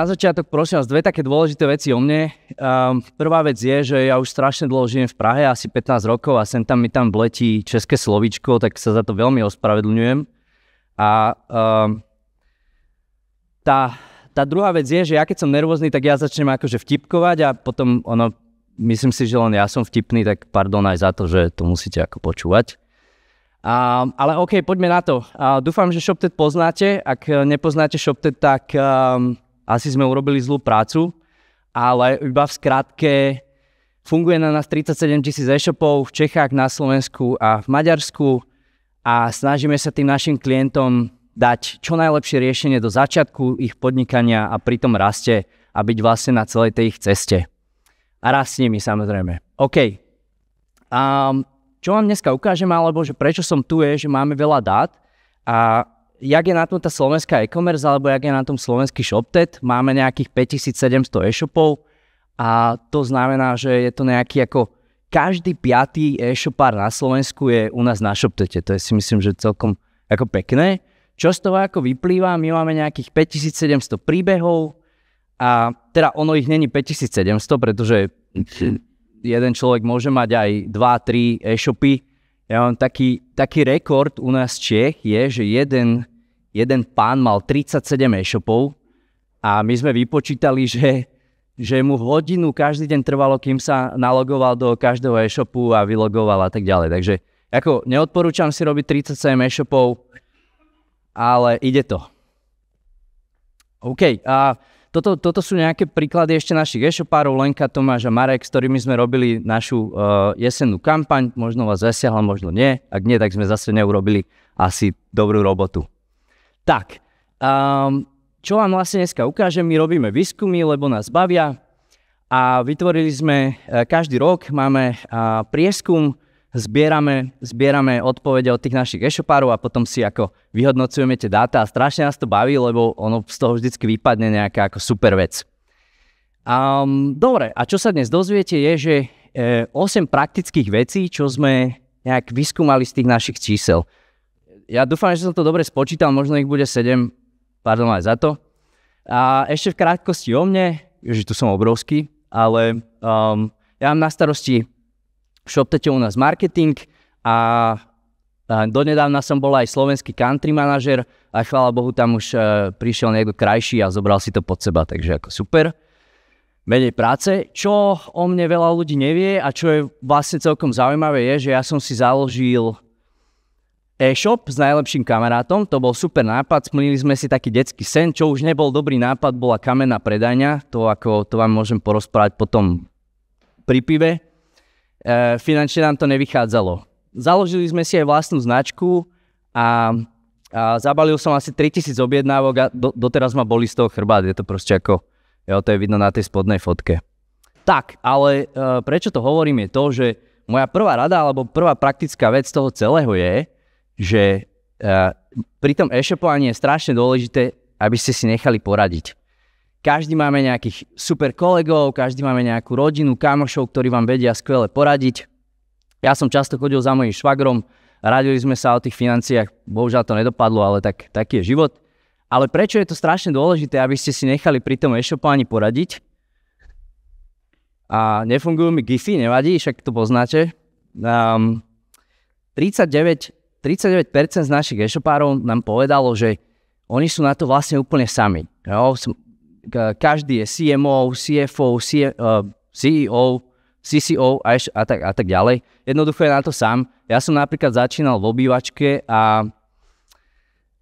na začiatok, prosím vás, dve také dôležité veci o mne. Um, prvá vec je, že ja už strašne dlho žijem v Prahe, asi 15 rokov a sem tam mi tam bletí české slovíčko, tak sa za to veľmi ospravedlňujem. A um, tá, tá druhá vec je, že ja keď som nervózny, tak ja začnem akože vtipkovať a potom ono, myslím si, že len ja som vtipný, tak pardon aj za to, že to musíte ako počúvať. Uh, ale OK, poďme na to. Uh, dúfam, že ShopTet poznáte. Ak nepoznáte ShopTet, tak um, asi sme urobili zlú prácu, ale iba v skratke funguje na nás 37 tisíc e-shopov v Čechách, na Slovensku a v Maďarsku a snažíme sa tým našim klientom dať čo najlepšie riešenie do začiatku ich podnikania a pritom raste a byť vlastne na celej tej ich ceste. A rast s nimi samozrejme. OK. Um, čo vám dneska ukážem, alebo že prečo som tu je, že máme veľa dát a jak je na tom tá slovenská e-commerce, alebo jak je na tom slovenský ShopTet, máme nejakých 5700 e-shopov a to znamená, že je to nejaký ako každý piatý e-shopár na Slovensku je u nás na ShopTete. To je si myslím, že celkom ako pekné. Čo z toho ako vyplýva, my máme nejakých 5700 príbehov a teda ono ich není 5700, pretože jeden človek môže mať aj 2-3 e-shopy. Ja mám taký, taký rekord u nás Čech je, že jeden, jeden pán mal 37 e-shopov a my sme vypočítali, že, že mu hodinu každý deň trvalo, kým sa nalogoval do každého e-shopu a vylogoval a tak ďalej. Takže ako neodporúčam si robiť 37 e-shopov, ale ide to. OK, a toto, toto sú nejaké príklady ešte našich e-shopárov, Lenka, Tomáš a Marek, s ktorými sme robili našu uh, jesennú kampaň. Možno vás zasiahla, možno nie. Ak nie, tak sme zase neurobili asi dobrú robotu. Tak, um, čo vám vlastne dneska ukážem, my robíme výskumy, lebo nás bavia a vytvorili sme uh, každý rok, máme uh, prieskum, zbierame, zbierame odpovede od tých našich e-shopárov a potom si ako vyhodnocujeme tie dáta a strašne nás to baví, lebo ono z toho vždycky vypadne nejaká ako super vec. Um, dobre, a čo sa dnes dozviete je, že e, 8 praktických vecí, čo sme nejak vyskúmali z tých našich čísel. Ja dúfam, že som to dobre spočítal, možno ich bude 7, pardon aj za to. A ešte v krátkosti o mne, že tu som obrovský, ale um, ja mám na starosti ShopTete u nás marketing a, donedávna som bol aj slovenský country manažer a chvála Bohu tam už uh, prišiel niekto krajší a zobral si to pod seba, takže ako super. Menej práce. Čo o mne veľa ľudí nevie a čo je vlastne celkom zaujímavé je, že ja som si založil e-shop s najlepším kamarátom, to bol super nápad, splnili sme si taký detský sen, čo už nebol dobrý nápad, bola kamenná predajňa, to ako, to vám môžem porozprávať potom pri pive, e, finančne nám to nevychádzalo. Založili sme si aj vlastnú značku a, a zabalil som asi 3000 objednávok a do, doteraz ma boli z toho chrbát. Je to proste ako, jo, to je vidno na tej spodnej fotke. Tak, ale e, prečo to hovorím je to, že moja prvá rada alebo prvá praktická vec toho celého je, že e, pri tom e-shopovaní je strašne dôležité, aby ste si nechali poradiť. Každý máme nejakých super kolegov, každý máme nejakú rodinu, kamošov, ktorí vám vedia skvele poradiť. Ja som často chodil za mojím švagrom, radili sme sa o tých financiách, bohužiaľ to nedopadlo, ale tak, taký je život. Ale prečo je to strašne dôležité, aby ste si nechali pri tom e-shopovaní poradiť? A nefungujú mi gify, nevadí, však to poznáte. Um, 39, 39% z našich e-shopárov nám povedalo, že oni sú na to vlastne úplne sami. Jo? Každý je CMO, CFO, C, uh, CEO, CCO a, a, tak, a tak ďalej. Jednoducho je na to sám. Ja som napríklad začínal v obývačke a,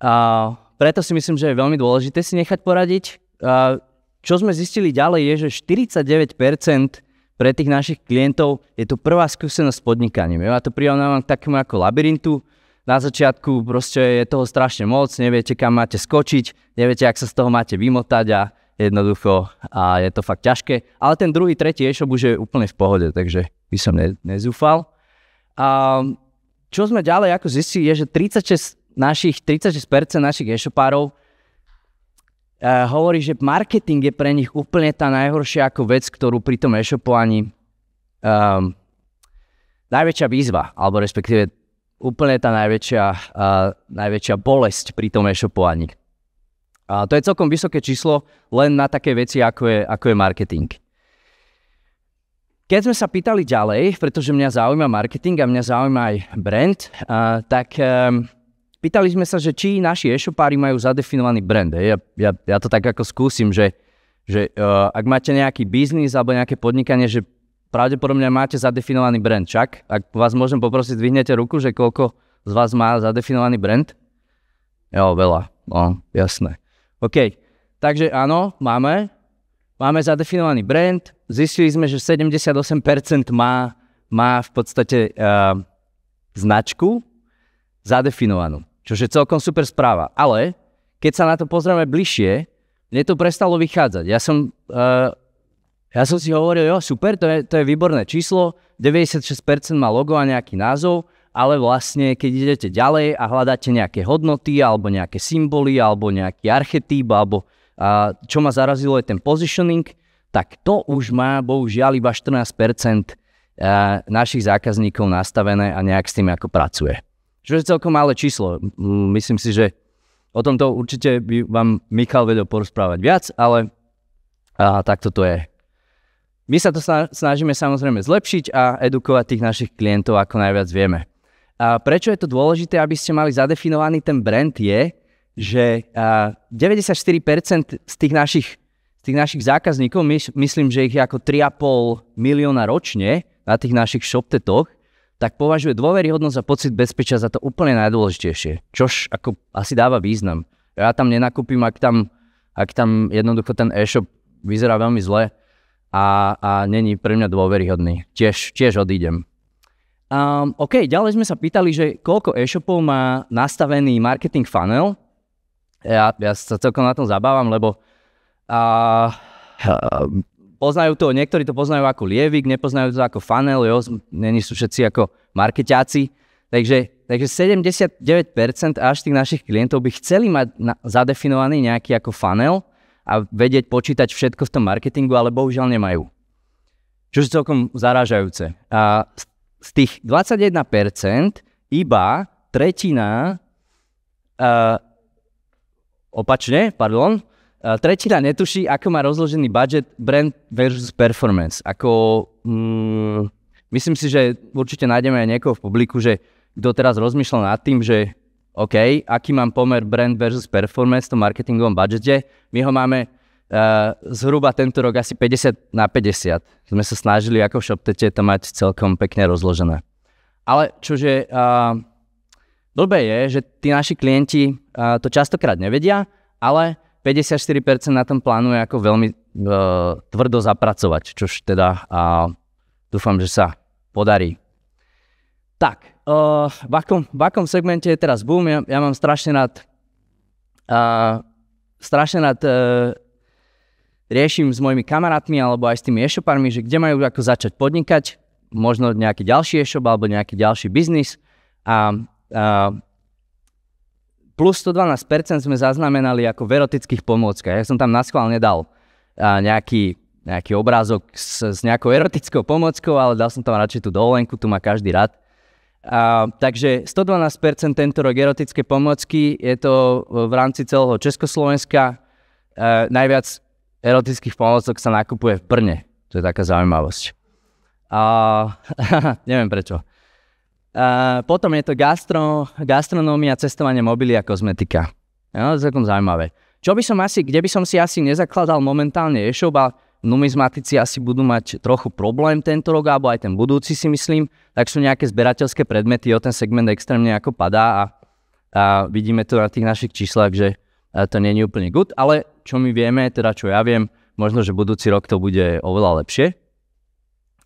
a preto si myslím, že je veľmi dôležité si nechať poradiť. A, čo sme zistili ďalej je, že 49% pre tých našich klientov je to prvá skúsenosť s podnikaním. Ja to prirovnávam k takému ako labyrintu. Na začiatku proste je toho strašne moc, neviete kam máte skočiť, neviete, ak sa z toho máte vymotať a jednoducho a je to fakt ťažké. Ale ten druhý, tretí e-shop už je úplne v pohode, takže by som ne, nezúfal. A čo sme ďalej ako zistili je, že 36 našich, 36% našich e-shopárov uh, hovorí, že marketing je pre nich úplne tá najhoršia ako vec, ktorú pri tom e-shopovaní um, najväčšia výzva, alebo respektíve úplne tá najväčšia, uh, najväčšia bolesť pri tom e-shopovaní. A to je celkom vysoké číslo len na také veci, ako je, ako je marketing. Keď sme sa pýtali ďalej, pretože mňa zaujíma marketing a mňa zaujíma aj brand, a, tak um, pýtali sme sa, že či naši e-shopári majú zadefinovaný brand. Ja, ja, ja to tak ako skúsim, že, že uh, ak máte nejaký biznis alebo nejaké podnikanie, že pravdepodobne máte zadefinovaný brand. Čak, ak vás môžem poprosiť, zdvihnete ruku, že koľko z vás má zadefinovaný brand? Jo, veľa. No, jasné. OK, takže áno, máme. Máme zadefinovaný brand. Zistili sme, že 78% má, má v podstate uh, značku zadefinovanú, čo je celkom super správa. Ale keď sa na to pozrieme bližšie, mne to prestalo vychádzať. Ja som, uh, ja som si hovoril, jo, super, to je, to je výborné číslo, 96% má logo a nejaký názov, ale vlastne keď idete ďalej a hľadáte nejaké hodnoty alebo nejaké symboly alebo nejaký archetyp alebo a, čo ma zarazilo je ten positioning, tak to už má bohužiaľ iba 14% a, našich zákazníkov nastavené a nejak s tým ako pracuje. Čo je celkom malé číslo. Myslím si, že o tomto určite by vám Michal vedel porozprávať viac, ale a, takto to je. My sa to snažíme samozrejme zlepšiť a edukovať tých našich klientov ako najviac vieme. A prečo je to dôležité, aby ste mali zadefinovaný ten brand je, že 94% z tých našich, z tých našich zákazníkov, my, myslím, že ich je ako 3,5 milióna ročne na tých našich shoptetoch, tak považuje dôveryhodnosť a pocit bezpečia za to úplne najdôležitejšie. Čož ako asi dáva význam. Ja tam nenakúpim, ak tam, ak tam jednoducho ten e-shop vyzerá veľmi zle a, a není pre mňa dôveryhodný. Tiež, tiež odídem. Um, OK, ďalej sme sa pýtali, že koľko e-shopov má nastavený marketing funnel. Ja, ja sa celkom na tom zabávam, lebo uh, poznajú to, niektorí to poznajú ako lievik, nepoznajú to ako funnel, jo, není sú všetci ako marketáci. Takže, takže 79% až tých našich klientov by chceli mať na, zadefinovaný nejaký ako funnel a vedieť počítať všetko v tom marketingu, ale bohužiaľ nemajú. Čo je celkom zarážajúce. A z tých 21% iba tretina uh, opačne, pardon, uh, tretina netuší, ako má rozložený budget brand versus performance. Ako, mm, myslím si, že určite nájdeme aj niekoho v publiku, že kto teraz rozmýšľa nad tým, že OK, aký mám pomer brand versus performance v tom marketingovom budžete, my ho máme zhruba tento rok asi 50 na 50. Sme sa snažili ako v ShopTete to mať celkom pekne rozložené. Ale čože uh, blbé je, že tí naši klienti uh, to častokrát nevedia, ale 54% na tom plánuje ako veľmi uh, tvrdo zapracovať, čož teda uh, dúfam, že sa podarí. Tak, uh, v, akom, v akom segmente je teraz boom? Ja, ja mám strašne rád uh, strašne rád uh, riešim s mojimi kamarátmi alebo aj s tými e-shopármi, že kde majú ako začať podnikať, možno nejaký ďalší e-shop alebo nejaký ďalší biznis a, a plus 112% sme zaznamenali ako v erotických pomôckach. Ja som tam naschvál nedal a nejaký, nejaký obrázok s, s nejakou erotickou pomôckou, ale dal som tam radšej tú dovolenku, tu má každý rád. A, takže 112% tento rok erotické pomôcky, je to v rámci celého Československa. E, najviac erotických pomôcok sa nakupuje v Brne. To je taká zaujímavosť. A, neviem prečo. A, potom je to gastro, gastronómia, cestovanie, mobily a kozmetika. No, to je celkom zaujímavé. Čo by som asi, kde by som si asi nezakladal momentálne e-shop a numizmatici asi budú mať trochu problém tento rok, alebo aj ten budúci si myslím, tak sú nejaké zberateľské predmety, o ten segment extrémne ako padá a, a vidíme to na tých našich číslach, že to nie je úplne good, ale čo my vieme, teda čo ja viem, možno, že budúci rok to bude oveľa lepšie.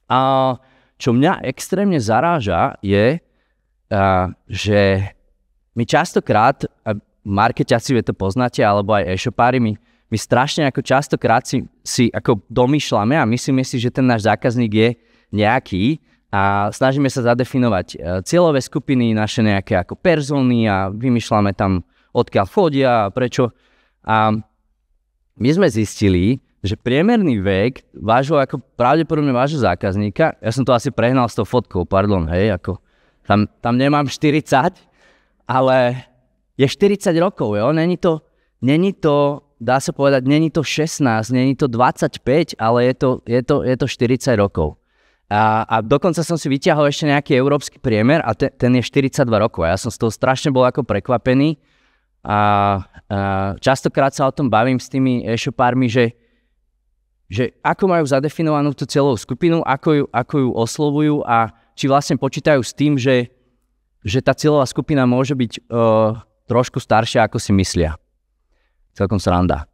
A čo mňa extrémne zaráža je, a, že my častokrát, marketiaci to poznáte, alebo aj e-shopári, my, my strašne ako častokrát si, si ako domýšľame a myslíme si, že ten náš zákazník je nejaký a snažíme sa zadefinovať e, cieľové skupiny, naše nejaké ako persóny a vymýšľame tam odkiaľ chodia a prečo. A my sme zistili, že priemerný vek vášho, ako pravdepodobne vášho zákazníka, ja som to asi prehnal s tou fotkou, pardon, hej, ako tam, tam nemám 40, ale je 40 rokov, jo, není to, není to, dá sa povedať, není to 16, není to 25, ale je to, je to, je to 40 rokov. A, a dokonca som si vyťahol ešte nejaký európsky priemer a te, ten je 42 rokov. A ja som z toho strašne bol ako prekvapený. A, a častokrát sa o tom bavím s tými e-shopármi, že, že ako majú zadefinovanú tú celú skupinu, ako ju, ako ju oslovujú a či vlastne počítajú s tým, že, že tá cieľová skupina môže byť uh, trošku staršia, ako si myslia. Celkom sranda.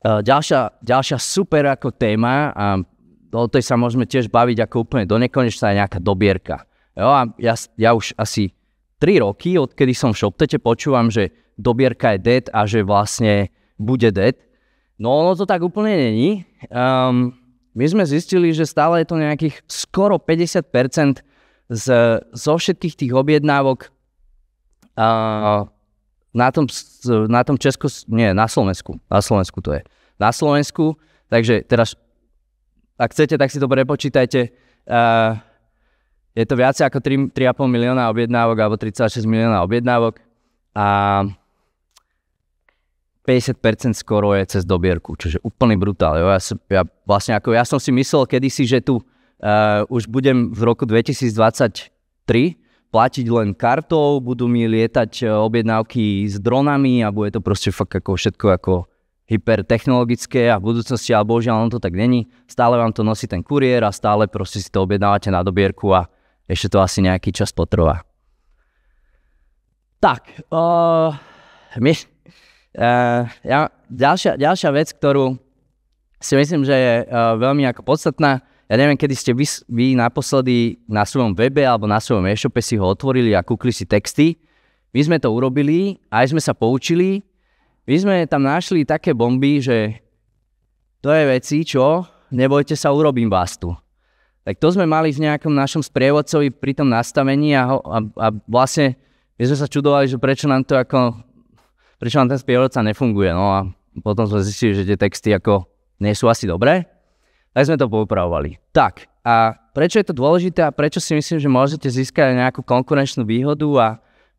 Uh, ďalšia, ďalšia super ako téma a o tej sa môžeme tiež baviť ako úplne do nekonečna je nejaká dobierka. Jo, a ja, ja už asi 3 roky, odkedy som v ShopTete, počúvam, že dobierka je dead a že vlastne bude dead. No ono to tak úplne není. Um, my sme zistili, že stále je to nejakých skoro 50% z, zo všetkých tých objednávok uh, na tom, na tom Česku, nie, na Slovensku, na Slovensku to je. Na Slovensku, takže teraz ak chcete, tak si to prepočítajte. Uh, je to viacej ako 3, 3,5 milióna objednávok alebo 36 milióna objednávok a 50% skoro je cez dobierku, čiže úplný brutál. Jo? Ja, ja, vlastne ako, ja som si myslel kedysi, že tu uh, už budem v roku 2023 platiť len kartou, budú mi lietať objednávky s dronami a bude to proste fakt ako všetko ako hypertechnologické a v budúcnosti, ale bohužiaľ on to tak není. Stále vám to nosí ten kuriér a stále proste si to objednávate na dobierku a ešte to asi nejaký čas potrvá. Tak, uh, uh, ja, ďalšia, ďalšia vec, ktorú si myslím, že je uh, veľmi ako podstatná, ja neviem, kedy ste vy, vy naposledy na svojom webe alebo na svojom e-shope si ho otvorili a kúkli si texty. My sme to urobili, aj sme sa poučili my sme tam našli také bomby, že to je veci, čo? Nebojte sa, urobím vás tu. Tak to sme mali v nejakom našom sprievodcovi pri tom nastavení a, a, a vlastne my sme sa čudovali, že prečo nám to ako, prečo nám ten sprievodca nefunguje. No a potom sme zistili, že tie texty ako nie sú asi dobré, tak sme to poupravovali. Tak, a prečo je to dôležité a prečo si myslím, že môžete získať nejakú konkurenčnú výhodu a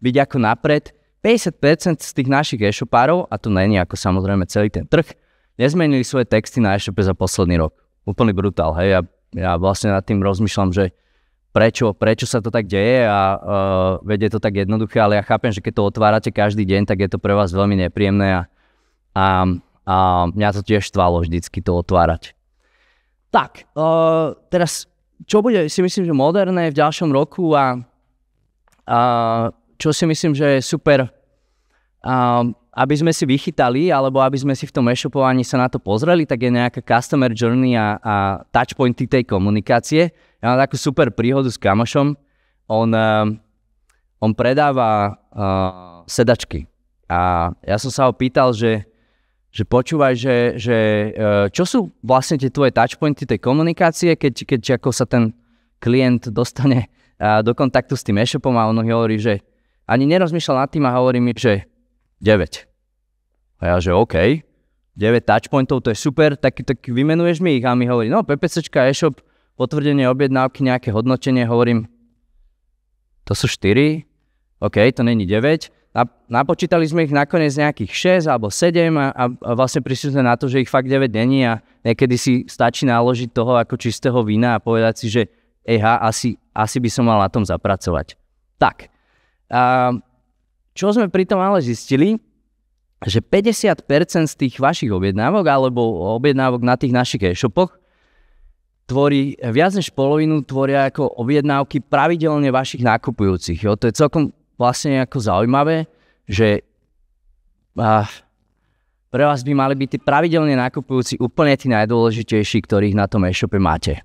byť ako napred, 50% z tých našich e-shopárov, a to není ako samozrejme celý ten trh, nezmenili svoje texty na e-shope za posledný rok. Úplný brutál, hej. Ja, ja vlastne nad tým rozmýšľam, že prečo, prečo sa to tak deje a uh, vedie to tak jednoduché, ale ja chápem, že keď to otvárate každý deň, tak je to pre vás veľmi nepríjemné a, a, a mňa to tiež štvalo vždycky to otvárať. Tak, uh, teraz čo bude si myslím, že moderné v ďalšom roku a, a čo si myslím, že je super, um, aby sme si vychytali, alebo aby sme si v tom e-shopovaní sa na to pozreli, tak je nejaká customer journey a, a touchpointy tej komunikácie. Ja mám takú super príhodu s kamošom. On, um, on predáva uh, sedačky. A ja som sa ho pýtal, že, že počúvaj, že, že uh, čo sú vlastne tie tvoje touchpointy tej komunikácie, keď, keď ako sa ten klient dostane uh, do kontaktu s tým e-shopom a on hovorí, že ani nerozmýšľal nad tým a hovorí mi, že 9. A ja, že OK, 9 touchpointov, to je super, tak, tak vymenuješ mi ich a mi hovorí, no PPCčka, e-shop, potvrdenie objednávky, nejaké hodnotenie, hovorím, to sú 4, OK, to není 9. A napočítali sme ich nakoniec nejakých 6 alebo 7 a, a, a vlastne prišli sme na to, že ich fakt 9 není a niekedy si stačí naložiť toho ako čistého vína a povedať si, že eha, asi, asi by som mal na tom zapracovať. Tak, a čo sme pri tom ale zistili, že 50% z tých vašich objednávok alebo objednávok na tých našich e-shopoch tvorí, viac než polovinu tvoria ako objednávky pravidelne vašich nákupujúcich. Jo? To je celkom vlastne ako zaujímavé, že a, pre vás by mali byť tí pravidelne nakupujúci úplne tí najdôležitejší, ktorých na tom e-shope máte.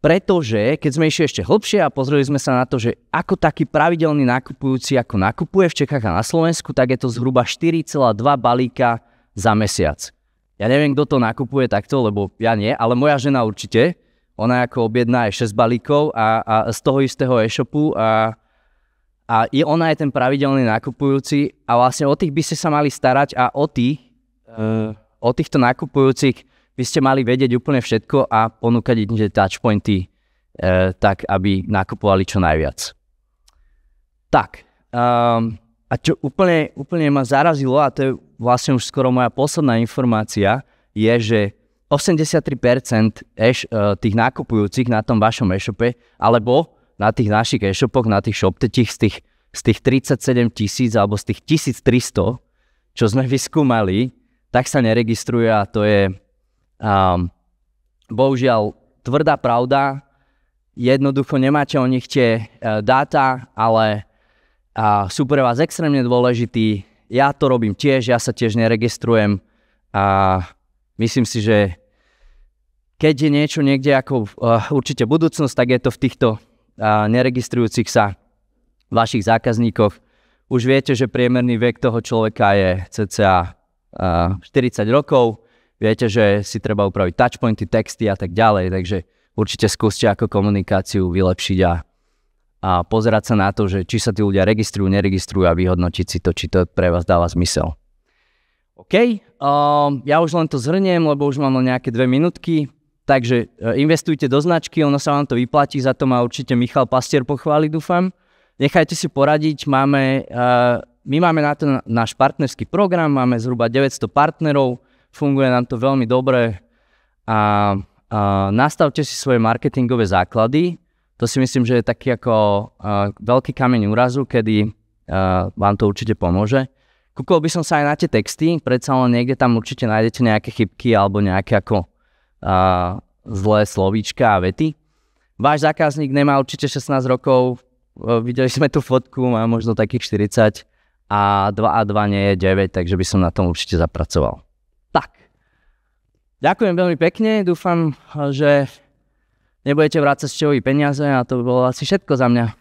Pretože keď sme išli ešte hlbšie a pozreli sme sa na to, že ako taký pravidelný nakupujúci ako nakupuje v Čechách a na Slovensku, tak je to zhruba 4,2 balíka za mesiac. Ja neviem, kto to nakupuje takto, lebo ja nie, ale moja žena určite. Ona ako objedná aj 6 balíkov a, a z toho istého e-shopu a, a je, ona je ten pravidelný nakupujúci a vlastne o tých by ste sa mali starať a o tých, uh, o týchto nakupujúcich by ste mali vedieť úplne všetko a ponúkať im tie touchpointy e, tak, aby nakupovali čo najviac. Tak, um, a čo úplne, úplne ma zarazilo, a to je vlastne už skoro moja posledná informácia, je, že 83% eš, uh, tých nakupujúcich na tom vašom e-shope, alebo na tých našich e-shopoch, na tých shoptetich z tých, z tých 37 tisíc alebo z tých 1300, čo sme vyskúmali, tak sa neregistruje a to je um, bohužiaľ tvrdá pravda. Jednoducho nemáte o nich tie uh, dáta, ale uh, sú pre vás extrémne dôležitý. Ja to robím tiež, ja sa tiež neregistrujem a myslím si, že keď je niečo niekde ako uh, určite budúcnosť, tak je to v týchto uh, neregistrujúcich sa vašich zákazníkoch. Už viete, že priemerný vek toho človeka je cca uh, 40 rokov. Viete, že si treba upraviť touchpointy, texty a tak ďalej, takže určite skúste ako komunikáciu vylepšiť a, a pozerať sa na to, že či sa tí ľudia registrujú, neregistrujú a vyhodnotiť si to, či to pre vás dáva zmysel. OK, um, ja už len to zhrniem, lebo už mám len nejaké dve minútky. Takže e, investujte do značky, ono sa vám to vyplatí, za to má určite Michal Pastier pochváli, dúfam. Nechajte si poradiť, máme, e, my máme na to náš partnerský program, máme zhruba 900 partnerov, funguje nám to veľmi dobre a, a nastavte si svoje marketingové základy. To si myslím, že je taký ako uh, veľký kameň úrazu, kedy uh, vám to určite pomôže. Kúkol by som sa aj na tie texty, predsa len niekde tam určite nájdete nejaké chybky alebo nejaké ako a zlé slovíčka a vety. Váš zákazník nemá určite 16 rokov, videli sme tú fotku, má možno takých 40 a 2 a 2 nie je 9, takže by som na tom určite zapracoval. Tak, ďakujem veľmi pekne, dúfam, že nebudete vrácať z peniaze a to bolo asi všetko za mňa.